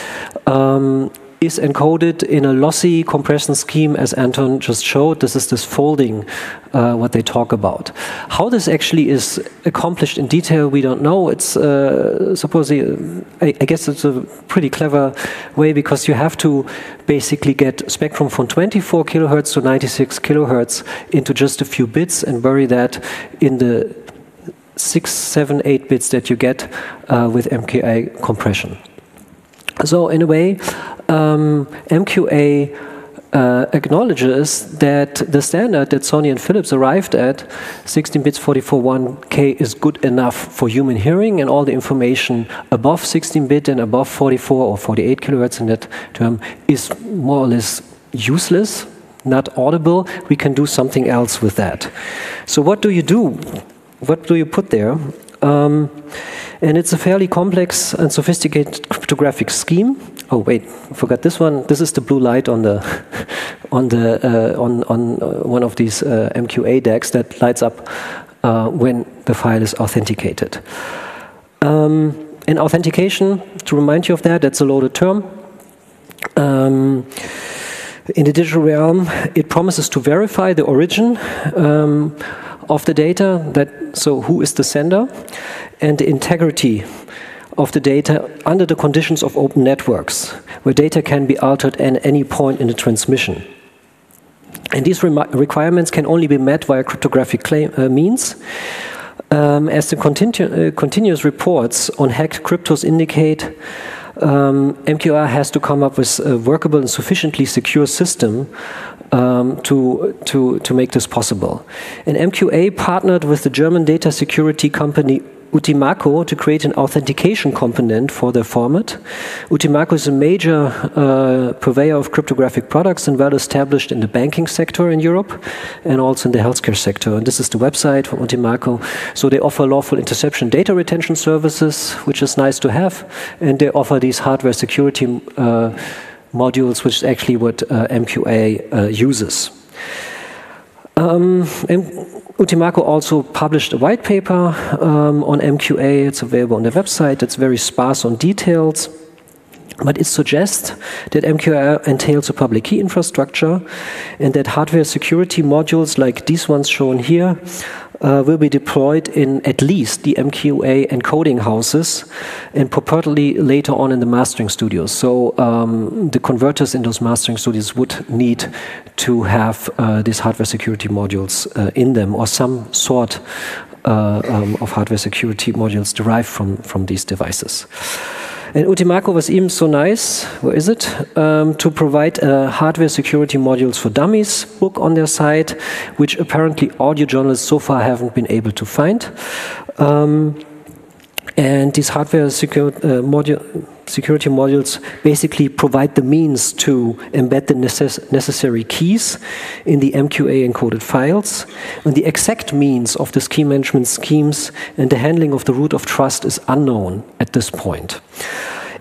um, is encoded in a lossy compression scheme, as Anton just showed. This is this folding, uh, what they talk about. How this actually is accomplished in detail, we don't know. It's uh, supposedly, I, guess it's a pretty clever way because you have to basically get spectrum from 24 kilohertz to 96 kilohertz into just a few bits and bury that in the six, seven, eight bits that you get uh, with MQA compression. So in a way, um, MQA uh, acknowledges that the standard that Sony and Philips arrived at, 16 bits 441K, is good enough for human hearing, and all the information above 16 bit and above 44 or 48 kilohertz in that term is more or less useless, not audible. We can do something else with that. So, what do you do? What do you put there? Um, and it's a fairly complex and sophisticated cryptographic scheme. Oh wait, I forgot this one. This is the blue light on the on the uh, on on uh, one of these uh, MQA DACs that lights up uh, when the file is authenticated. Um, and authentication, to remind you of that, that's a loaded term. Um, in the digital realm, it promises to verify the origin um, of the data. That so, who is the sender, and the integrity of the data under the conditions of open networks, where data can be altered at any point in the transmission. And these requirements can only be met via cryptographic claim, uh, means. Um, as the continu uh, continuous reports on hacked cryptos indicate, um, MQA has to come up with a workable and sufficiently secure system um, to, to, to make this possible. And MQA partnered with the German data security company Utimaco to create an authentication component for their format. Utimaco is a major uh, purveyor of cryptographic products and well established in the banking sector in Europe and also in the healthcare sector. And this is the website from Utimaco. So they offer lawful interception data retention services, which is nice to have, and they offer these hardware security uh, modules, which is actually what uh, MQA uh, uses. Um, Utimaco also published a white paper um, on MQA. It's available on their website. It's very sparse on details. But it suggests that MQA entails a public key infrastructure and that hardware security modules like these ones shown here uh, will be deployed in at least the MQA encoding houses and purportedly later on in the mastering studios. So um, the converters in those mastering studios would need to have uh, these hardware security modules uh, in them or some sort uh, um, of hardware security modules derived from, from these devices. And Utimaco was even so nice, where is it, um, to provide hardware security modules for dummies book on their site, which apparently audio journalists so far haven't been able to find. Um, and these hardware secure, uh, module, security modules basically provide the means to embed the necess necessary keys in the MQA encoded files. And the exact means of the key management schemes and the handling of the root of trust is unknown at this point.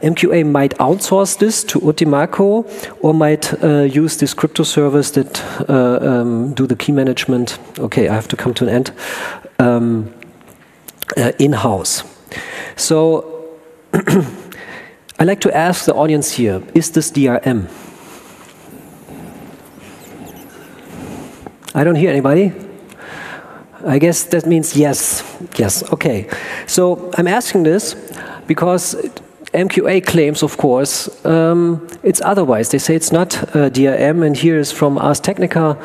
MQA might outsource this to Utimaco or might uh, use this crypto service that uh, um, do the key management. Okay, I have to come to an end. Um, uh, in-house. So I like to ask the audience here, is this DRM? I don't hear anybody. I guess that means yes. Yes, okay. So I'm asking this because MQA claims, of course, um, it's otherwise. They say it's not uh, DRM, and here is from Ars Technica.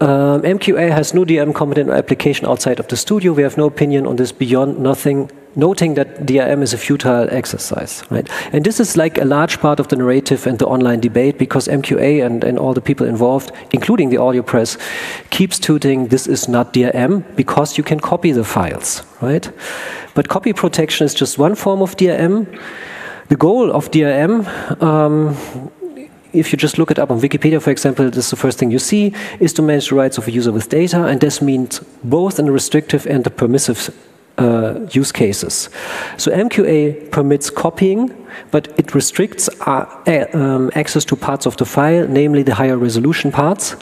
Um, MQA has no DRM competent application outside of the studio. We have no opinion on this beyond nothing noting that DRM is a futile exercise, right? And this is like a large part of the narrative and the online debate because MQA and, and all the people involved, including the audio press, keeps tooting this is not DRM because you can copy the files, right? But copy protection is just one form of DRM. The goal of DRM um, if you just look it up on Wikipedia, for example, this is the first thing you see, is to manage the rights of a user with data, and this means both in the restrictive and the permissive uh, use cases. So MQA permits copying, but it restricts uh, um, access to parts of the file, namely the higher resolution parts.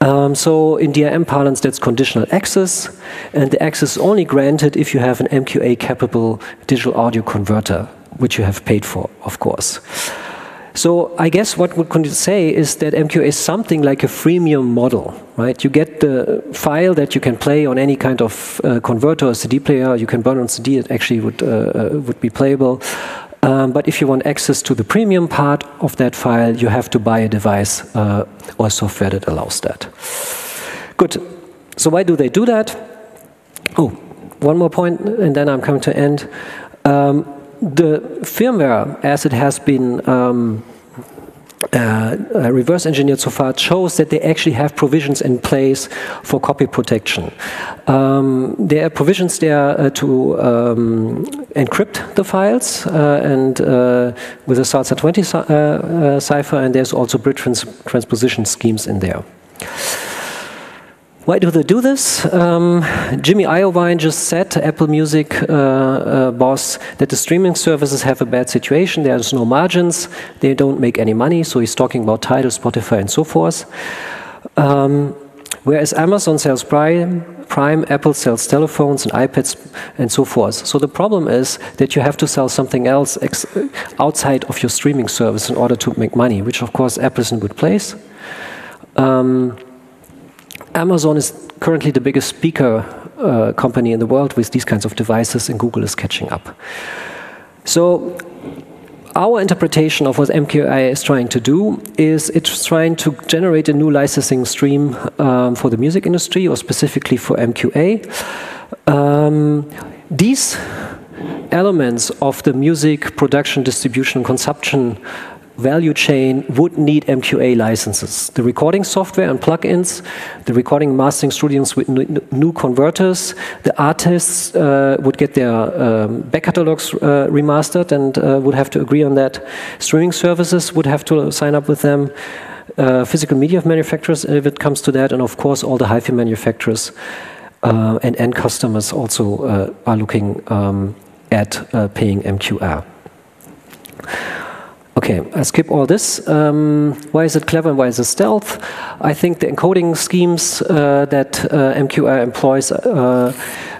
Um, so in DRM parlance, that's conditional access, and the access is only granted if you have an MQA-capable digital audio converter, which you have paid for, of course. So I guess what we could say is that MQA is something like a freemium model, right? You get the file that you can play on any kind of uh, converter or CD player. You can burn on CD; it actually would uh, uh, would be playable. Um, but if you want access to the premium part of that file, you have to buy a device uh, or software that allows that. Good. So why do they do that? Oh, one more point, and then I'm coming to end. Um, the firmware, as it has been um, uh, uh, reverse engineered so far, shows that they actually have provisions in place for copy protection. Um, there are provisions there uh, to um, encrypt the files uh, and uh, with a SALSA 20 uh, cipher, and there's also bridge trans transposition schemes in there. Why do they do this? Um, Jimmy Iovine just said, Apple Music uh, uh, boss, that the streaming services have a bad situation. There's no margins. They don't make any money. So he's talking about Tidal, Spotify, and so forth. Um, whereas Amazon sells Prime, Prime, Apple sells telephones and iPads and so forth. So the problem is that you have to sell something else outside of your streaming service in order to make money, which of course Apple is in a good place. Um, Amazon is currently the biggest speaker uh, company in the world with these kinds of devices, and Google is catching up. So, our interpretation of what MQA is trying to do is it's trying to generate a new licensing stream um, for the music industry, or specifically for MQA. Um, these elements of the music production, distribution, and consumption value chain would need MQA licenses. The recording software and plugins, the recording mastering studios with new converters, the artists uh, would get their um, back catalogs uh, remastered and uh, would have to agree on that. Streaming services would have to sign up with them. Uh, physical media manufacturers, if it comes to that, and of course all the HiFi manufacturers uh, and end customers also uh, are looking um, at paying MQA. Okay, I skip all this. Um, why is it clever and why is it stealth? I think the encoding schemes uh, that uh, employs uh,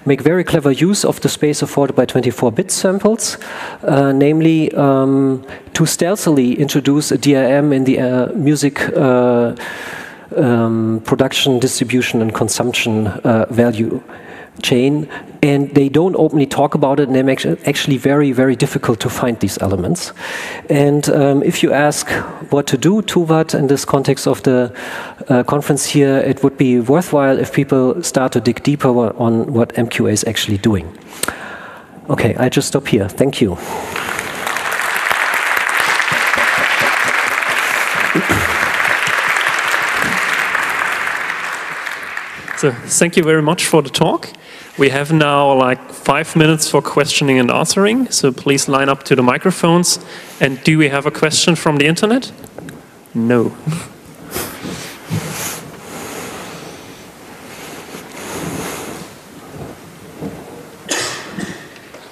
make very clever use of the space afforded by 24-bit samples, uh, namely um, to stealthily introduce a DRM in the uh, music uh, um, production, distribution, and consumption value chain, and they don't openly talk about it, and they're actually very, very difficult to find these elements. And um, if you ask what to do, to Tuwat, in this context of the uh, conference here, it would be worthwhile if people start to dig deeper on what MQA is actually doing. Okay, I just stop here. Thank you. So thank you very much for the talk. We have now like five minutes for questioning and answering, so please line up to the microphones. And do we have a question from the internet? No.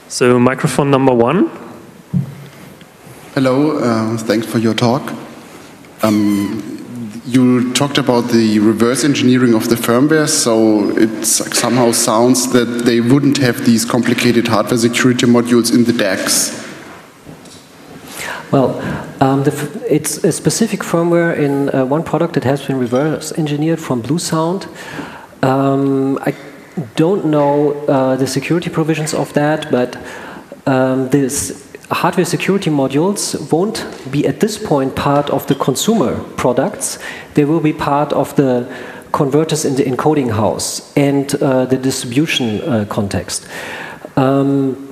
so microphone number one. Hello, uh, thanks for your talk. Um, you talked about the reverse engineering of the firmware, so it somehow sounds that they wouldn't have these complicated hardware security modules in the DACs. Well, um, it's a specific firmware in uh, one product that has been reverse engineered from Bluesound. Um, I don't know uh, the security provisions of that, but um, this hardware security modules won't be at this point part of the consumer products. They will be part of the converters in the encoding house and uh, the distribution uh, context. Um,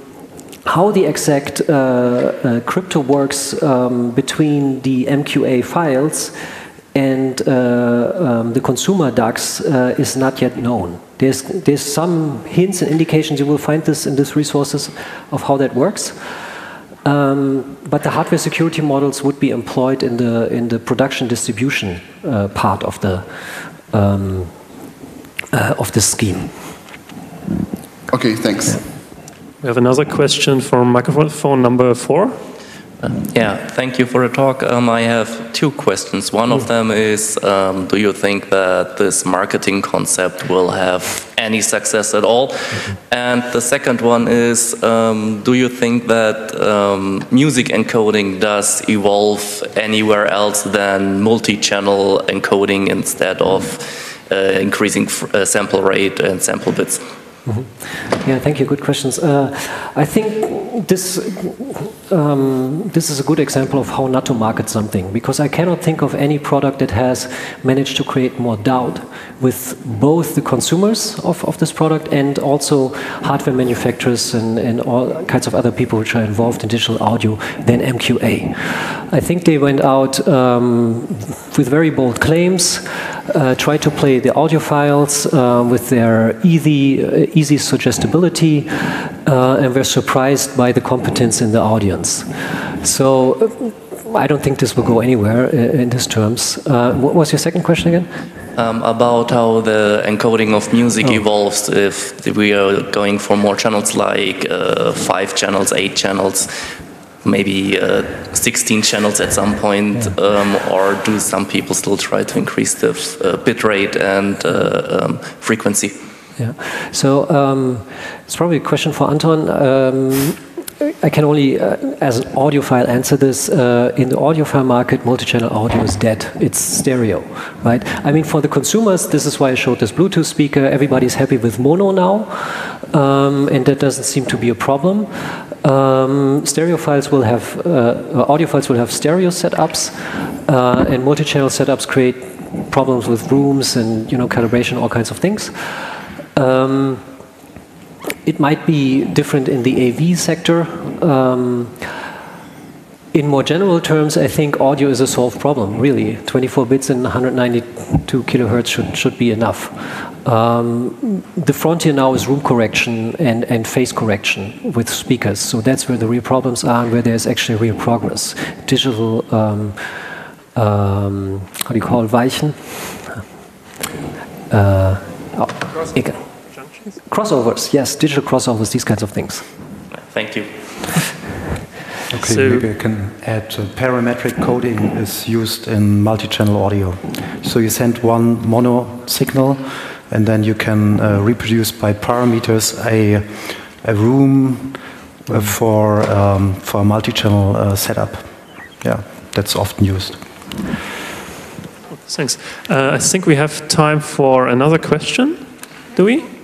how the exact uh, uh crypto works um, between the MQA files and uh, um, the consumer DACs uh, is not yet known. There's, there's some hints and indications, you will find this in these resources, of how that works. Um, but the hardware security models would be employed in the, in the production distribution uh, part of the, um, uh, of the scheme. Okay, thanks. Yeah. We have another question from microphone number four. Yeah, thank you for the talk. Um, I have two questions. One of them is um, Do you think that this marketing concept will have any success at all? And the second one is um, Do you think that um, music encoding does evolve anywhere else than multi channel encoding instead of uh, increasing uh, sample rate and sample bits? Mm -hmm. Yeah, thank you. Good questions. Uh, I think this um, this is a good example of how not to market something because I cannot think of any product that has managed to create more doubt with both the consumers of, of this product and also hardware manufacturers and, and all kinds of other people which are involved in digital audio than MQA. I think they went out um, with very bold claims, uh, tried to play the audio files uh, with their easy, uh, easy suggestibility, uh, and were surprised by the competence in the audience. So I don't think this will go anywhere uh, in these terms. Uh, what was your second question again? Um, about how the encoding of music oh. evolves if we are going for more channels like uh, five channels, eight channels, maybe uh, 16 channels at some point, yeah. um, or do some people still try to increase the uh, bit rate and uh, um, frequency? Yeah, so um, it's probably a question for Anton. I can only, uh, as an audiophile, answer this. Uh, in the audiophile market, multi-channel audio is dead. It's stereo, right? I mean, for the consumers, this is why I showed this Bluetooth speaker. Everybody's happy with mono now, um, and that doesn't seem to be a problem. Um, stereo files will have, uh, audio files will have stereo setups, uh, and multi-channel setups create problems with rooms and you know calibration, all kinds of things. Um, it might be different in the AV sector. Um, in more general terms, I think audio is a solved problem, really. 24 bits and 192 kilohertz should, should be enough. Um, the frontier now is room correction and, and phase correction with speakers. So that's where the real problems are and where there's actually real progress. Digital, um, um, how do you call it, Weichen? Uh, oh, Crossovers, yes, digital crossovers, these kinds of things. Thank you. Okay, so maybe I can add uh, parametric coding is used in multi-channel audio. So you send one mono signal and then you can uh, reproduce by parameters a, a room uh, for, um, for a multi-channel uh, setup. Yeah, that's often used. Thanks. Uh, I think we have time for another question. Do we?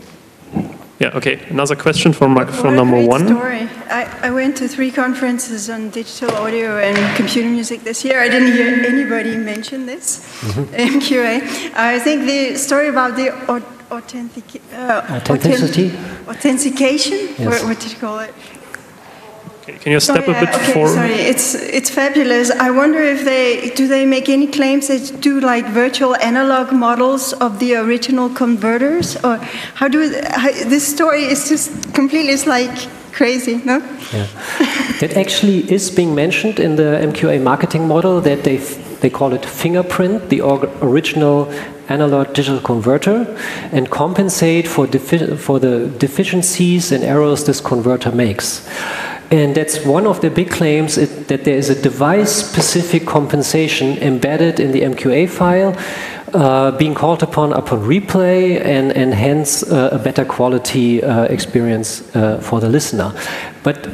Yeah, okay. Another question from microphone what number one. Story. I, I went to three conferences on digital audio and computer music this year. I didn't hear anybody mention this, mm-hmm. MQA. I think the story about the authentic, uh, authenticity, authentication, yes. what, what did you call it? Can you step oh, a bit uh, okay, forward? Sorry, it's it's fabulous. I wonder if they do they make any claims that do like virtual analog models of the original converters, or how do how, this story is just completely it's like crazy, no? Yeah, that actually is being mentioned in the MQA marketing model that they they call it fingerprint, the original analog digital converter, and compensate for for the deficiencies and errors this converter makes. And that's one of the big claims it, that there is a device-specific compensation embedded in the MQA file, uh, being called upon upon replay, and, and hence uh, a better quality uh, experience uh, for the listener. But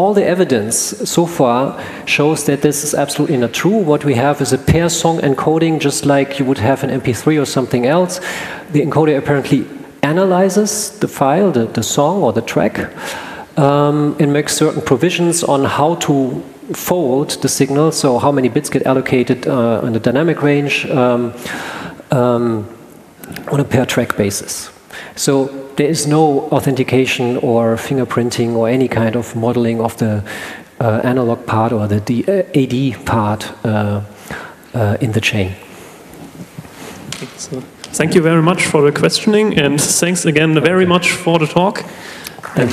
all the evidence so far shows that this is absolutely not true. What we have is a pair song encoding, just like you would have an MP3 or something else. The encoder apparently analyzes the file, the, the song or the track, um, and makes certain provisions on how to fold the signal, so how many bits get allocated uh, in the dynamic range um, um, on a per track basis. So there is no authentication or fingerprinting or any kind of modeling of the uh, analog part or the D uh, AD part uh, uh, in the chain. So, thank you very much for the questioning and thanks again very much for the talk. And